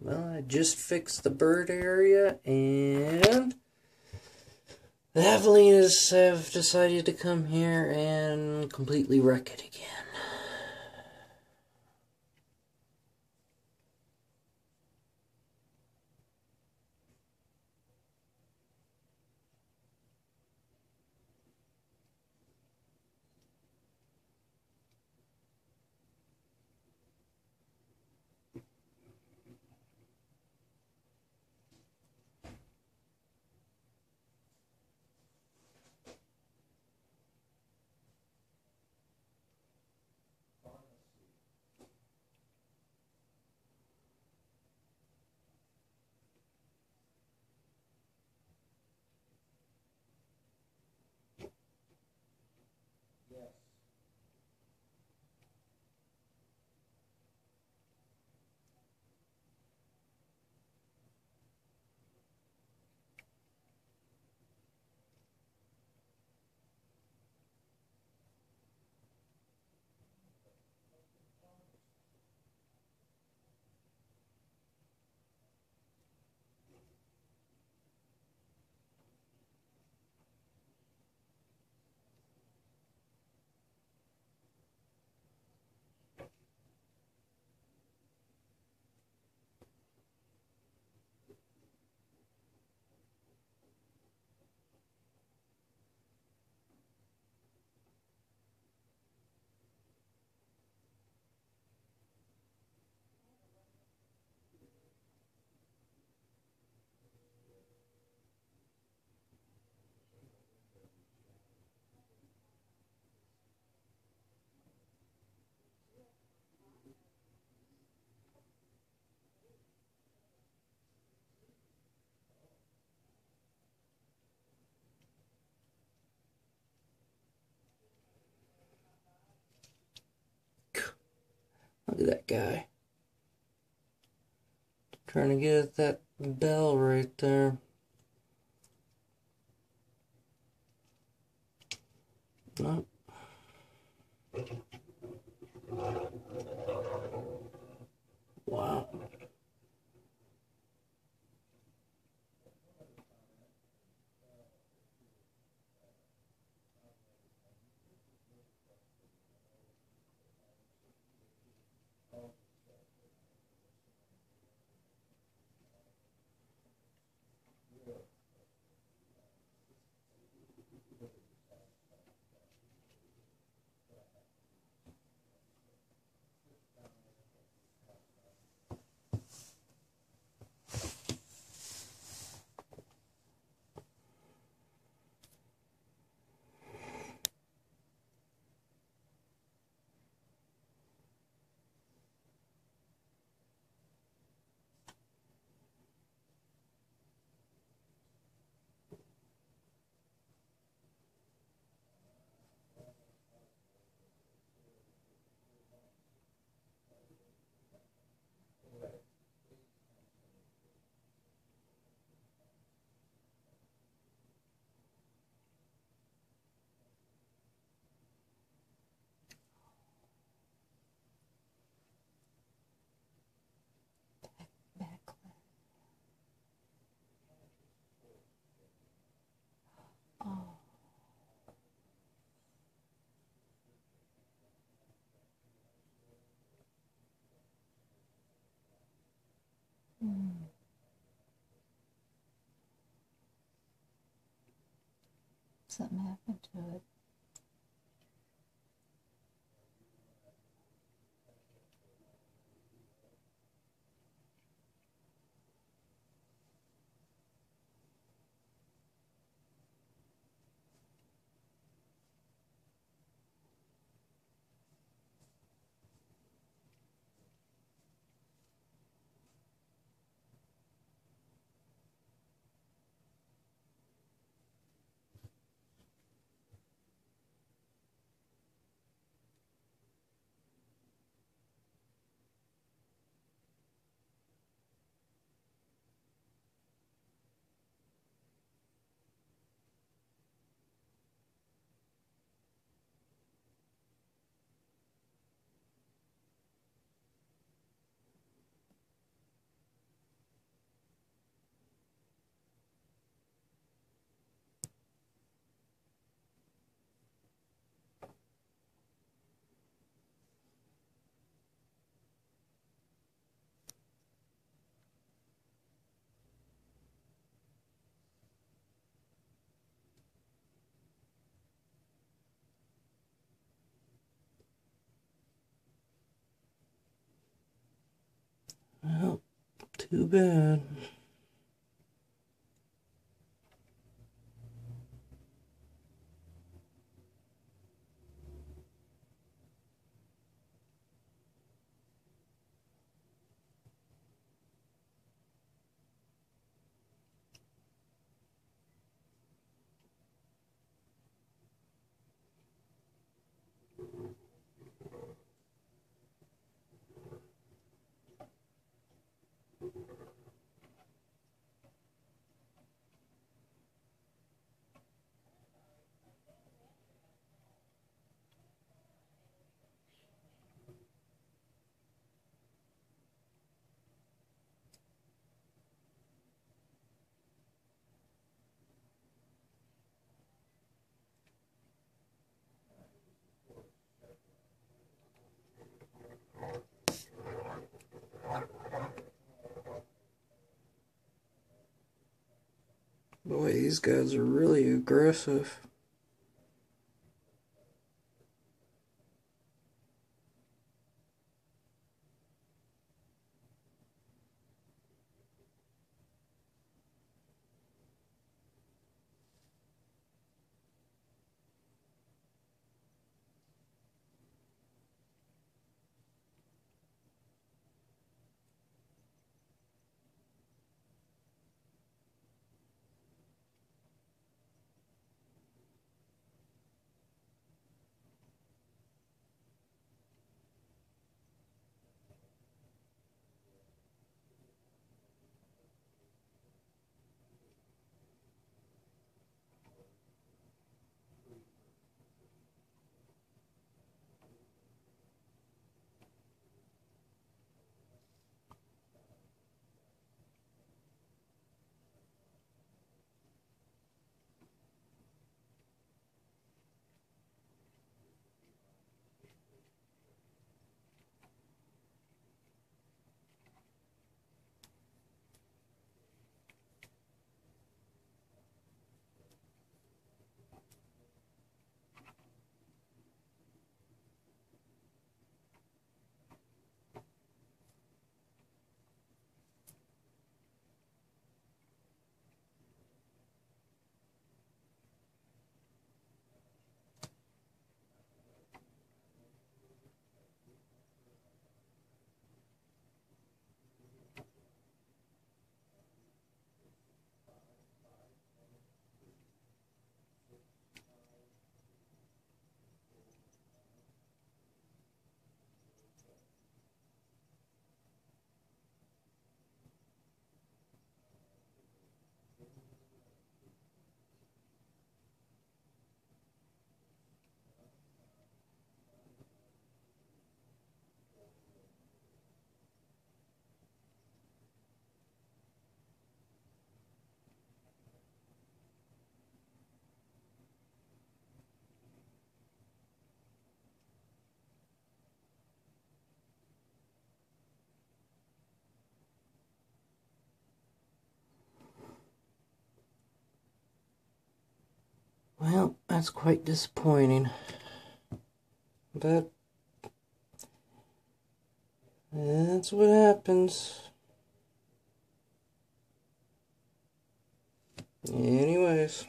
Well, I just fixed the bird area and the javelinas have decided to come here and completely wreck it again. At that guy. Trying to get at that bell right there. Nope. Wow. Something happened to it. Too bad. Boy, these guys are really aggressive. Well, that's quite disappointing. But that's what happens. Anyways.